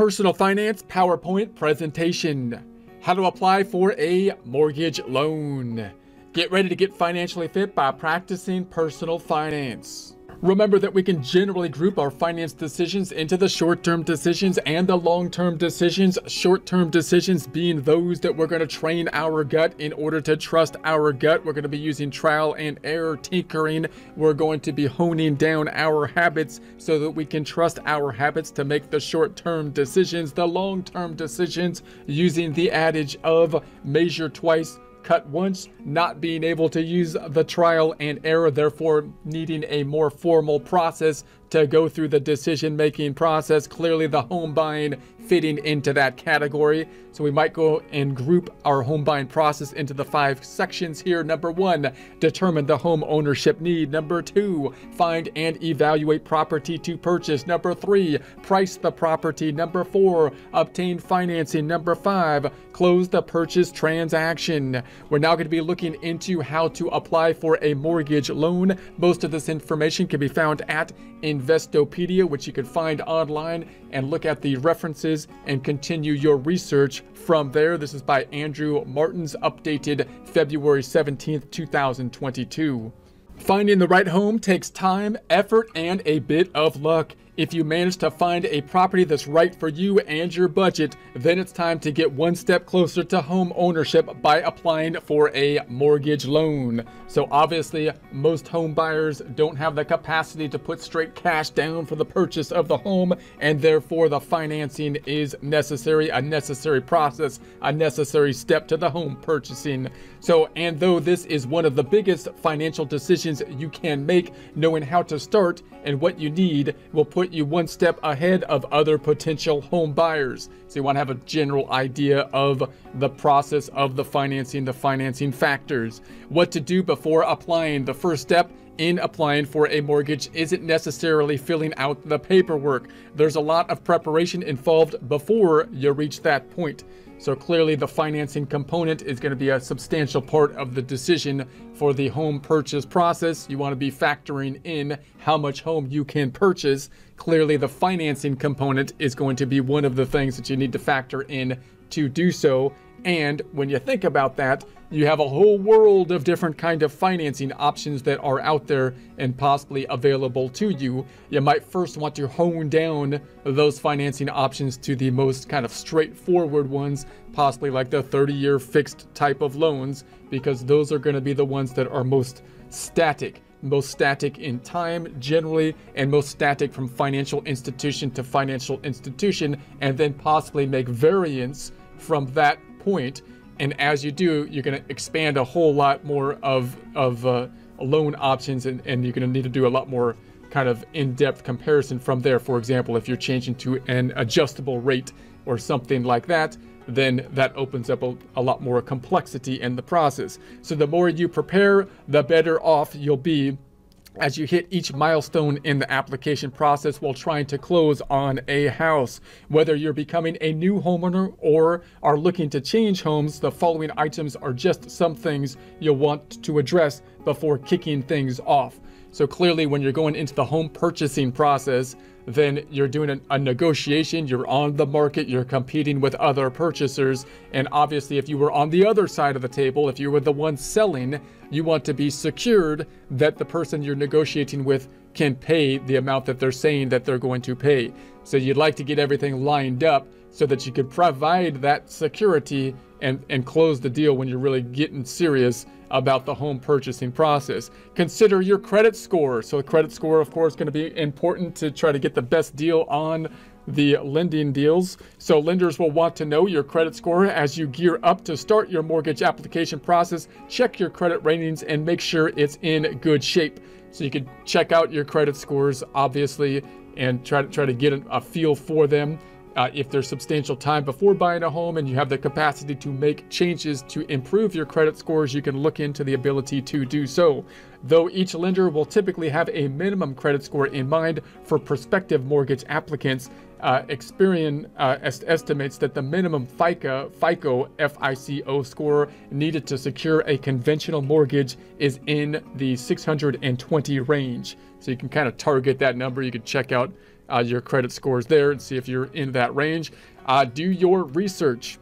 Personal Finance PowerPoint presentation. How to apply for a mortgage loan. Get ready to get financially fit by practicing personal finance. Remember that we can generally group our finance decisions into the short-term decisions and the long-term decisions. Short-term decisions being those that we're going to train our gut in order to trust our gut. We're going to be using trial and error tinkering. We're going to be honing down our habits so that we can trust our habits to make the short-term decisions, the long-term decisions using the adage of measure twice, cut once, not being able to use the trial and error, therefore needing a more formal process to go through the decision making process. Clearly, the home buying fitting into that category. So we might go and group our home buying process into the five sections here. Number one, determine the home ownership need. Number two, find and evaluate property to purchase. Number three, price the property. Number four, obtain financing. Number five, close the purchase transaction. We're now going to be looking into how to apply for a mortgage loan. Most of this information can be found at Investopedia, which you can find online and look at the references and continue your research from there. This is by Andrew Martins, updated February 17th, 2022. Finding the right home takes time, effort, and a bit of luck. If you manage to find a property that's right for you and your budget, then it's time to get one step closer to home ownership by applying for a mortgage loan. So obviously, most home buyers don't have the capacity to put straight cash down for the purchase of the home, and therefore the financing is necessary, a necessary process, a necessary step to the home purchasing. So, and though this is one of the biggest financial decisions you can make, knowing how to start and what you need will put you one step ahead of other potential home buyers. So you want to have a general idea of the process of the financing, the financing factors, what to do before applying. The first step in applying for a mortgage isn't necessarily filling out the paperwork. There's a lot of preparation involved before you reach that point. So clearly the financing component is going to be a substantial part of the decision for the home purchase process. You want to be factoring in how much home you can purchase. Clearly the financing component is going to be one of the things that you need to factor in to do so. And when you think about that, you have a whole world of different kind of financing options that are out there and possibly available to you. You might first want to hone down those financing options to the most kind of straightforward ones, possibly like the 30-year fixed type of loans, because those are going to be the ones that are most static most static in time generally, and most static from financial institution to financial institution, and then possibly make variants from that point. and as you do, you're going to expand a whole lot more of, of uh, loan options and, and you're going to need to do a lot more kind of in-depth comparison from there. For example, if you're changing to an adjustable rate or something like that, then that opens up a, a, lot more complexity in the process. So the more you prepare, the better off you'll be as you hit each milestone in the application process while trying to close on a house. Whether you're becoming a new homeowner or are looking to change homes, the following items are just some things you'll want to address before kicking things off. So clearly when you're going into the home purchasing process, then you're doing a, a, negotiation, you're on the market, you're competing with other purchasers. And obviously, if you were on the other side of the table, if you were the one selling, you want to be secured that the person you're negotiating with can pay the amount that they're saying that they're going to pay. So you'd like to get everything lined up so that you could provide that security and, and close the deal when you're really getting serious about the home purchasing process. Consider your credit score. So, the credit score, of course, is going to be important to try to get the best deal on the lending deals. So, lenders will want to know your credit score as you gear up to start your mortgage application process. Check your credit ratings and make sure it's in good shape. So, you can check out your credit scores, obviously, and try to try to get a feel for them. Uh, if there's substantial time before buying a home and you have the capacity to make changes to improve your credit scores, you can look into the ability to do so. Though each lender will typically have a minimum credit score in mind for prospective mortgage applicants, uh, Experian uh, est- estimates that the minimum FICO, FICO FICO score needed to secure a conventional mortgage is in the 620 range. So you can kind of target that number. You can check out uh, your credit scores there and see if you're in that range. Uh, do your research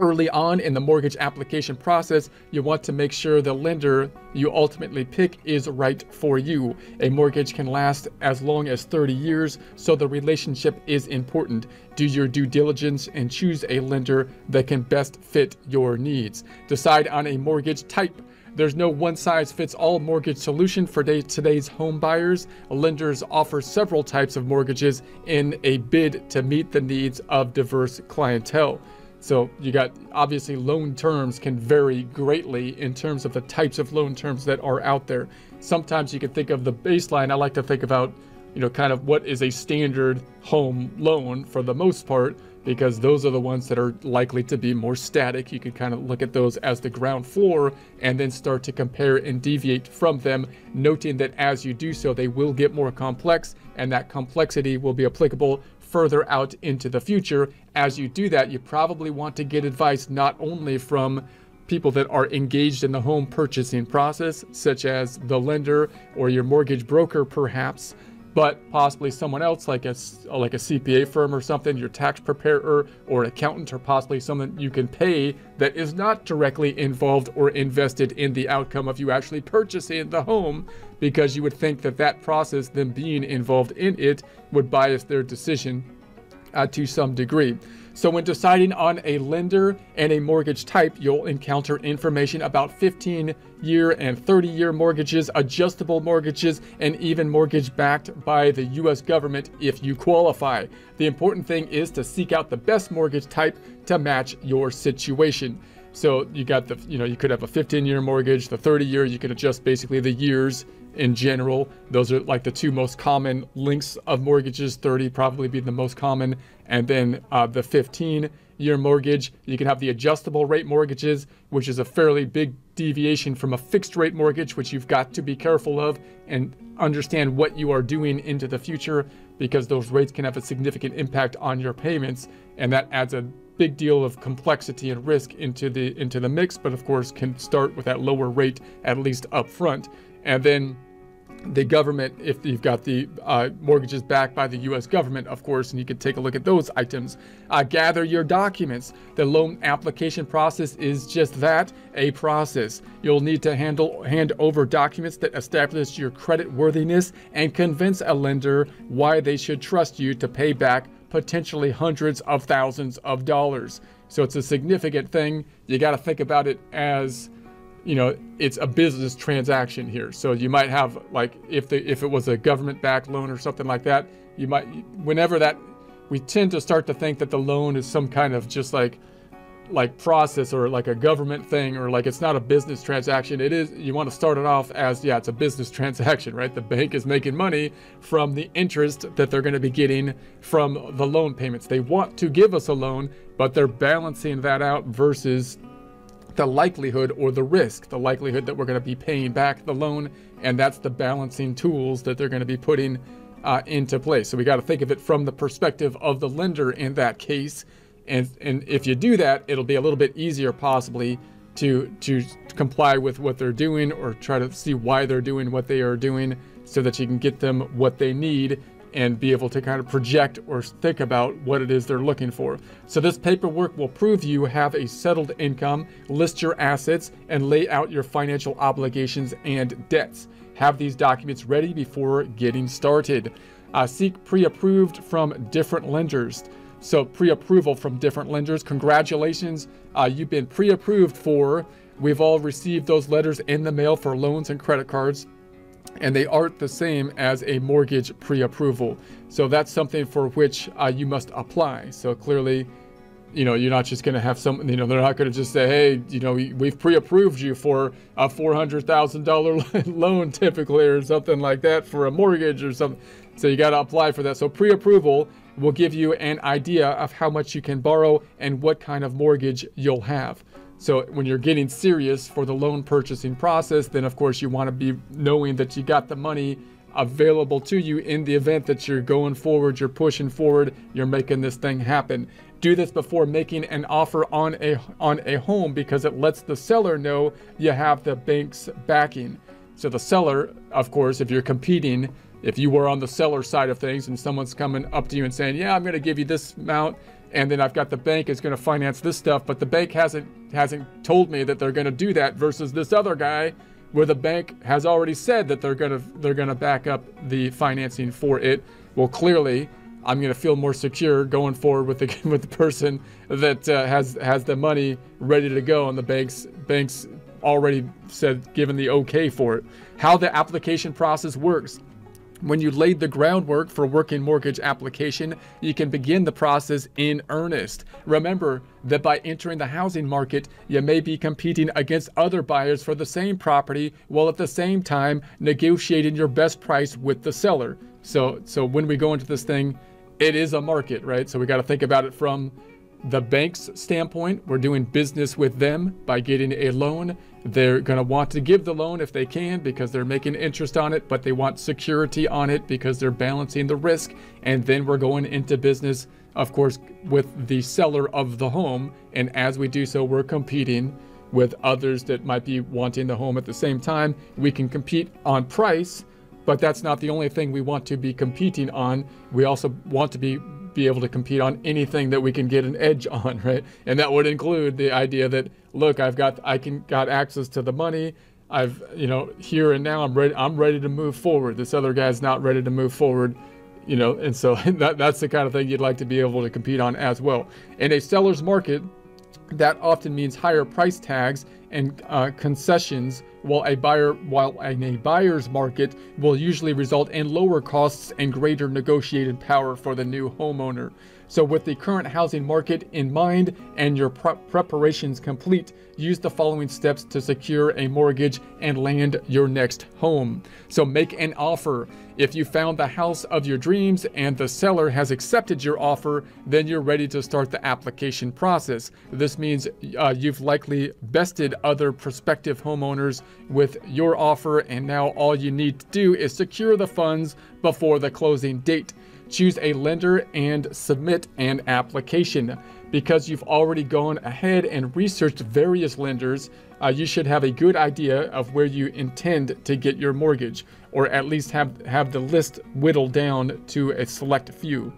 early on in the mortgage application process, you want to make sure the lender you ultimately pick is right for you. A mortgage can last as long as 30 years, so the relationship is important. Do your due diligence and choose a lender that can best fit your needs. Decide on a mortgage type. There's no one size fits all mortgage solution for today's home buyers. Lenders offer several types of mortgages in a bid to meet the needs of diverse clientele. So you got obviously loan terms can vary greatly in terms of the types of loan terms that are out there. Sometimes you can think of the baseline. I like to think about, you know, kind of what is a standard home loan for the most part, because those are the ones that are likely to be more static. You can kind of look at those as the ground floor and then start to compare and deviate from them, noting that as you do so, they will get more complex and that complexity will be applicable further out into the future. As you do that, you probably want to get advice not only from people that are engaged in the home purchasing process, such as the lender or your mortgage broker, perhaps, but possibly someone else like a like a CPA firm or something, your tax preparer or an accountant, or possibly someone you can pay that is not directly involved or invested in the outcome of you actually purchasing the home, because you would think that that process, them being involved in it, would bias their decision uh, to some degree. So when deciding on a lender and a mortgage type, you'll encounter information about 15 year and 30 year mortgages, adjustable mortgages, and even mortgage backed by the US government if you qualify. The important thing is to seek out the best mortgage type to match your situation. So you got the, you know, you could have a 15 year mortgage, the 30 year, you can adjust basically the years in general. Those are like the two most common lengths of mortgages. 30 probably be the most common. And then uh, the 15 year mortgage, you can have the adjustable rate mortgages, which is a fairly big deviation from a fixed rate mortgage, which you've got to be careful of and understand what you are doing into the future because those rates can have a significant impact on your payments. And that adds a big deal of complexity and risk into the into the mix, but of course can start with that lower rate at least up front. And then the government, if you've got the uh, mortgages backed by the U.S. government, of course, and you can take a look at those items. Uh, gather your documents. The loan application process is just that, a process. You'll need to handle hand over documents that establish your credit worthiness and convince a lender why they should trust you to pay back potentially hundreds of thousands of dollars. So it's a significant thing. You got to think about it as you know it's a business transaction here so you might have like if the if it was a government backed loan or something like that you might whenever that we tend to start to think that the loan is some kind of just like like process or like a government thing or like it's not a business transaction. It is you want to start it off as yeah it's a business transaction right? The bank is making money from the interest that they're going to be getting from the loan payments. They want to give us a loan but they're balancing that out versus the likelihood or the risk, the likelihood that we're going to be paying back the loan, and that's the balancing tools that they're going to be putting uh, into place. So we got to think of it from the perspective of the lender in that case, and and if you do that, it'll be a little bit easier possibly to to comply with what they're doing or try to see why they're doing what they are doing, so that you can get them what they need and be able to kind of project or think about what it is they're looking for. So this paperwork will prove you have a settled income, list your assets, and lay out your financial obligations and debts. Have these documents ready before getting started. Uh, seek pre-approved from different lenders. So pre-approval from different lenders. Congratulations, uh, you've been pre-approved for. We've all received those letters in the mail for loans and credit cards and they aren't the same as a mortgage pre-approval. So that's something for which uh, you must apply. So clearly, you know, you're not just going to have some, you know, they're not going to just say, hey, you know, we've pre-approved you for a $400,000 loan typically or something like that for a mortgage or something. So you got to apply for that. So pre-approval will give you an idea of how much you can borrow and what kind of mortgage you'll have. So when you're getting serious for the loan purchasing process, then of course you want to be knowing that you got the money available to you in the event that you're going forward, you're pushing forward, you're making this thing happen. Do this before making an offer on a on a home because it lets the seller know you have the bank's backing. So the seller, of course, if you're competing if you were on the seller side of things and someone's coming up to you and saying, "Yeah, I'm going to give you this amount and then I've got the bank is going to finance this stuff, but the bank hasn't hasn't told me that they're going to do that versus this other guy where the bank has already said that they're going to they're going to back up the financing for it. Well, clearly, I'm going to feel more secure going forward with the with the person that uh, has has the money ready to go and the banks banks already said given the okay for it. How the application process works. When you laid the groundwork for working mortgage application, you can begin the process in earnest. Remember that by entering the housing market, you may be competing against other buyers for the same property while at the same time negotiating your best price with the seller. So so when we go into this thing, it is a market, right? So we got to think about it from the bank's standpoint, we're doing business with them by getting a loan. They're going to want to give the loan if they can because they're making interest on it, but they want security on it because they're balancing the risk. And then we're going into business, of course, with the seller of the home. And as we do so, we're competing with others that might be wanting the home at the same time. We can compete on price, but that's not the only thing we want to be competing on. We also want to be be able to compete on anything that we can get an edge on, right? And that would include the idea that look, I've got I can got access to the money. I've you know here and now I'm ready I'm ready to move forward. This other guy's not ready to move forward, you know, and so that that's the kind of thing you'd like to be able to compete on as well. In a seller's market, that often means higher price tags and uh, concessions while a buyer while in a buyer's market will usually result in lower costs and greater negotiated power for the new homeowner. So with the current housing market in mind and your pre- preparations complete, use the following steps to secure a mortgage and land your next home. So make an offer. If you found the house of your dreams and the seller has accepted your offer, then you're ready to start the application process. This means uh, you've likely bested other prospective homeowners with your offer, and now all you need to do is secure the funds before the closing date choose a lender and submit an application. Because you've already gone ahead and researched various lenders, uh, you should have a good idea of where you intend to get your mortgage, or at least have, have the list whittled down to a select few.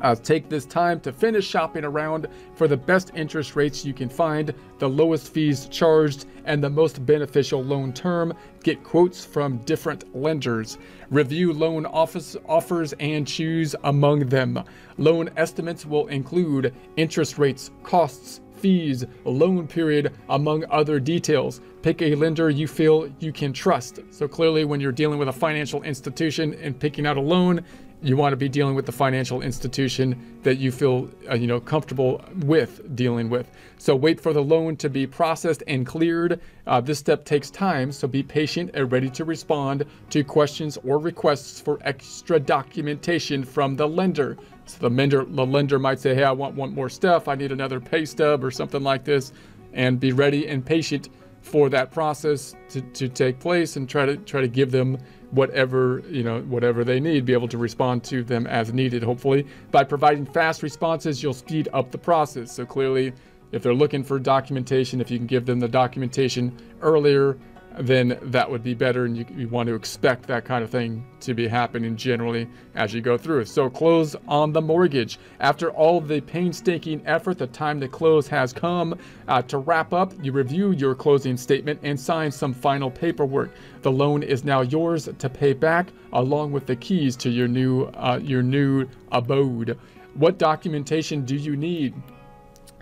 Uh, take this time to finish shopping around for the best interest rates you can find, the lowest fees charged, and the most beneficial loan term. Get quotes from different lenders. Review loan office offers and choose among them. Loan estimates will include interest rates, costs, fees, loan period, among other details. Pick a lender you feel you can trust. So clearly, when you're dealing with a financial institution and picking out a loan, you want to be dealing with the financial institution that you feel uh, you know comfortable with dealing with. So wait for the loan to be processed and cleared. Uh, this step takes time so be patient and ready to respond to questions or requests for extra documentation from the lender. So the lender the lender might say hey i want one more stuff i need another pay stub or something like this and be ready and patient for that process to, to take place and try to try to give them whatever you know whatever they need be able to respond to them as needed hopefully. By providing fast responses you'll speed up the process. So clearly if they're looking for documentation if you can give them the documentation earlier then that would be better. And you, you, want to expect that kind of thing to be happening generally as you go through. So close on the mortgage. After all the painstaking effort, the time to close has come. Uh, to wrap up, you review your closing statement and sign some final paperwork. The loan is now yours to pay back, along with the keys to your new uh, your new abode. What documentation do you need?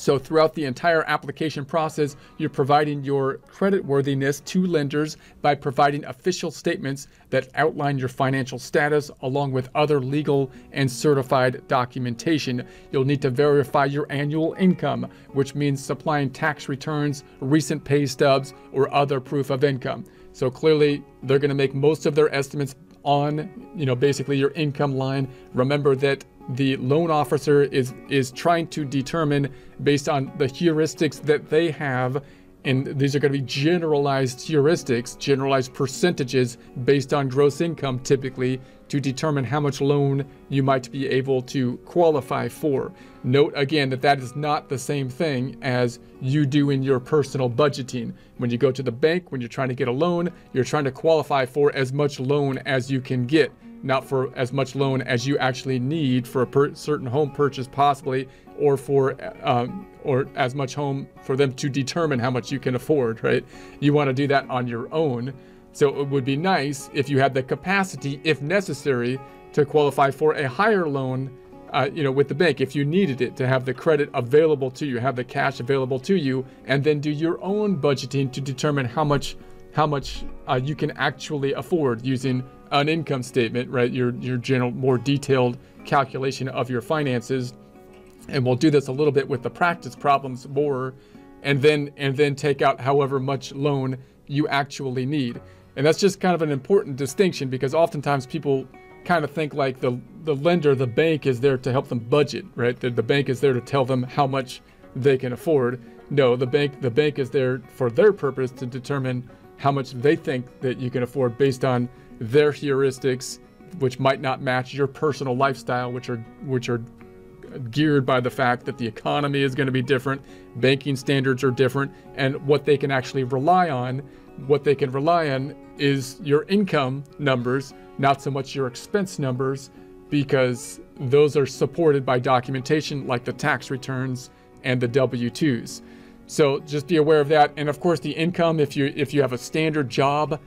So throughout the entire application process, you're providing your creditworthiness to lenders by providing official statements that outline your financial status along with other legal and certified documentation. You'll need to verify your annual income, which means supplying tax returns, recent pay stubs, or other proof of income. So clearly, they're going to make most of their estimates on, you know, basically your income line. Remember that the loan officer is is trying to determine based on the heuristics that they have and these are going to be generalized heuristics, generalized percentages based on gross income typically to determine how much loan you might be able to qualify for. Note again that that is not the same thing as you do in your personal budgeting. When you go to the bank, when you're trying to get a loan, you're trying to qualify for as much loan as you can get not for as much loan as you actually need for a certain home purchase, possibly, or for um, or as much home for them to determine how much you can afford. Right? You want to do that on your own. So it would be nice if you had the capacity, if necessary, to qualify for a higher loan. Uh, you know, with the bank, if you needed it to have the credit available to you, have the cash available to you, and then do your own budgeting to determine how much how much uh, you can actually afford using an income statement, right? Your your general more detailed calculation of your finances, and we'll do this a little bit with the practice problems more, and then and then take out however much loan you actually need. And that's just kind of an important distinction because oftentimes people kind of think like the the lender, the bank is there to help them budget, right? The, the bank is there to tell them how much they can afford. No, the bank the bank is there for their purpose to determine how much they think that you can afford based on their heuristics, which might not match your personal lifestyle, which are which are geared by the fact that the economy is going to be different, banking standards are different, and what they can actually rely on, what they can rely on is your income numbers, not so much your expense numbers, because those are supported by documentation like the tax returns and the W-2s. So just be aware of that. And of course, the income, if you if you have a standard job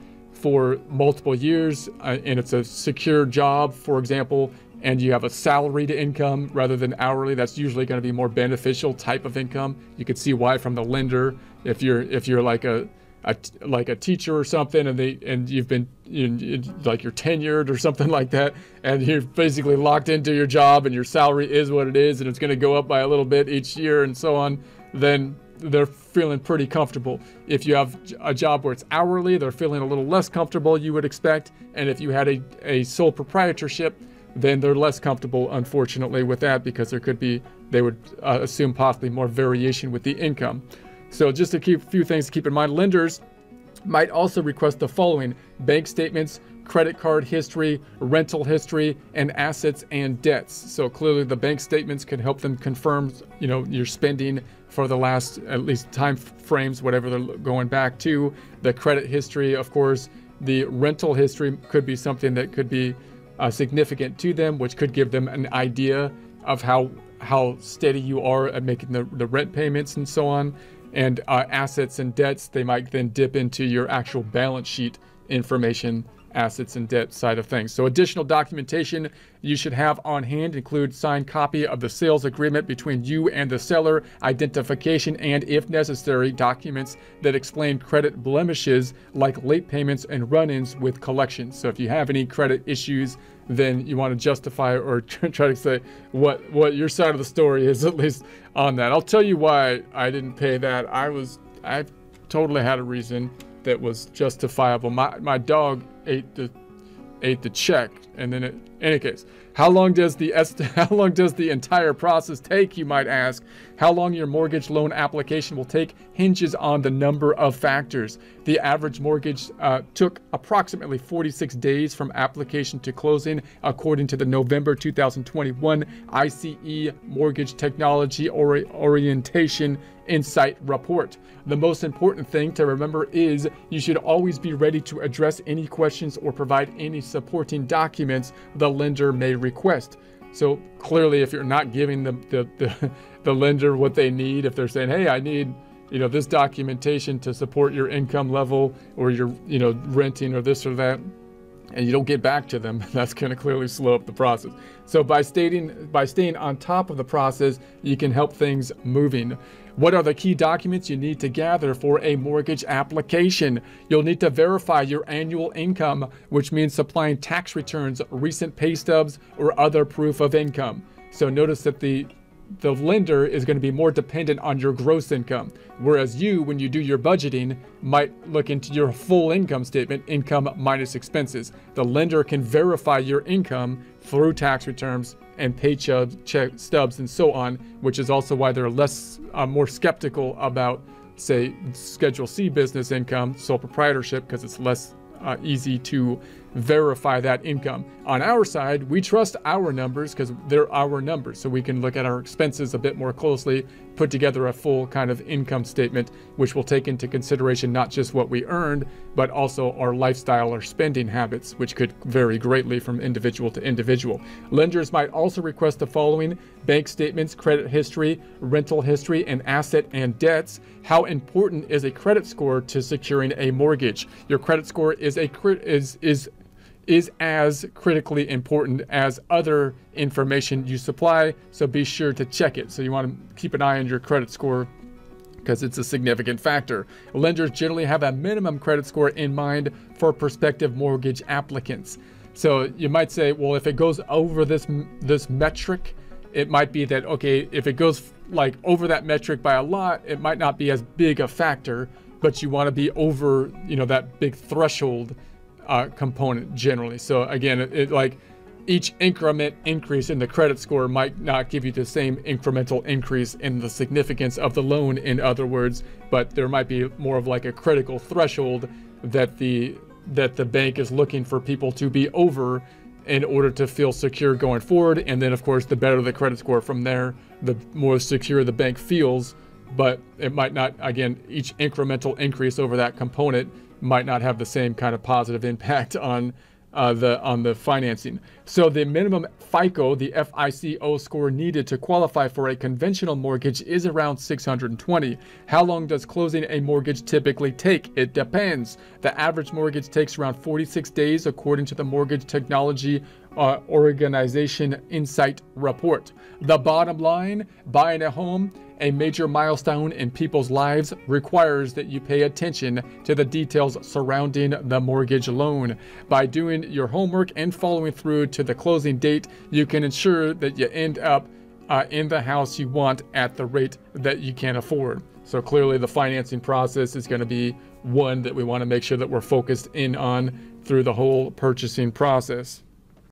for multiple years uh, and it's a secure job, for example, and you have a salary to income rather than hourly, that's usually going to be more beneficial type of income. You could see why from the lender. If you're if you're like a, a like a teacher or something, and they and you've been you know, like you're tenured or something like that, and you're basically locked into your job, and your salary is what it is, and it's going to go up by a little bit each year and so on, then they're feeling pretty comfortable. If you have a job where it's hourly, they're feeling a little less comfortable, you would expect. And if you had a, a sole proprietorship, then they're less comfortable, unfortunately, with that because there could be, they would uh, assume possibly more variation with the income. So, just a few things to keep in mind, lenders might also request the following bank statements, credit card history, rental history, and assets and debts. So clearly the bank statements can help them confirm, you know, your spending for the last at least time frames, whatever they're going back to. The credit history, of course, the rental history could be something that could be uh, significant to them, which could give them an idea of how how steady you are at making the, the rent payments and so on. And uh, assets and debts, they might then dip into your actual balance sheet information assets and debt side of things. So additional documentation you should have on hand include signed copy of the sales agreement between you and the seller, identification and if necessary documents that explain credit blemishes like late payments and run-ins with collections. So if you have any credit issues, then you want to justify or try to say what what your side of the story is at least on that. I'll tell you why I didn't pay that. I was I totally had a reason that was justifiable. My my dog ate the ate the check, and then it, in any case, how long does the how long does the entire process take? You might ask. How long your mortgage loan application will take hinges on the number of factors. The average mortgage uh, took approximately 46 days from application to closing, according to the November 2021 ICE Mortgage Technology Ori- Origination Insight Report. The most important thing to remember is you should always be ready to address any questions or provide any supporting documents the lender may request. So clearly, if you're not giving the, the, the, the lender what they need, if they're saying, hey, I need you know this documentation to support your income level or your you know renting or this or that and you don't get back to them, that's going to clearly slow up the process. So by stating by staying on top of the process, you can help things moving. What are the key documents you need to gather for a mortgage application? You'll need to verify your annual income, which means supplying tax returns, recent pay stubs, or other proof of income. So notice that the the lender is going to be more dependent on your gross income. Whereas you, when you do your budgeting, might look into your full income statement, income minus expenses. The lender can verify your income through tax returns and pay check stubs and so on, which is also why they're less, uh, more skeptical about say, Schedule C business income, sole proprietorship, because it's less uh, easy to verify that income. On our side, we trust our numbers because they're our numbers, so we can look at our expenses a bit more closely, put together a full kind of income statement, which will take into consideration not just what we earned, but also our lifestyle or spending habits, which could vary greatly from individual to individual. Lenders might also request the following bank statements, credit history, rental history, and asset and debts. How important is a credit score to securing a mortgage? Your credit score is a is is is as critically important as other information you supply, so be sure to check it. So you want to keep an eye on your credit score because it's a significant factor. Lenders generally have a minimum credit score in mind for prospective mortgage applicants. So you might say, well, if it goes over this this metric, it might be that okay, if it goes like over that metric by a lot, it might not be as big a factor, but you want to be over, you know, that big threshold uh, component generally. So again, it, it, like each increment increase in the credit score might not give you the same incremental increase in the significance of the loan, in other words, but there might be more of like a critical threshold that the that the bank is looking for people to be over in order to feel secure going forward. And then, of course, the better the credit score from there, the more secure the bank feels. But it might not, again, each incremental increase over that component might not have the same kind of positive impact on uh, the on the financing. So the minimum FICO, the FICO score needed to qualify for a conventional mortgage is around 620. How long does closing a mortgage typically take? It depends. The average mortgage takes around 46 days according to the Mortgage Technology uh, Organization Insight Report. The bottom line, buying a home a major milestone in people's lives requires that you pay attention to the details surrounding the mortgage loan. By doing your homework and following through to the closing date, you can ensure that you end up uh, in the house you want at the rate that you can afford. So clearly, the financing process is going to be one that we want to make sure that we're focused in on through the whole purchasing process.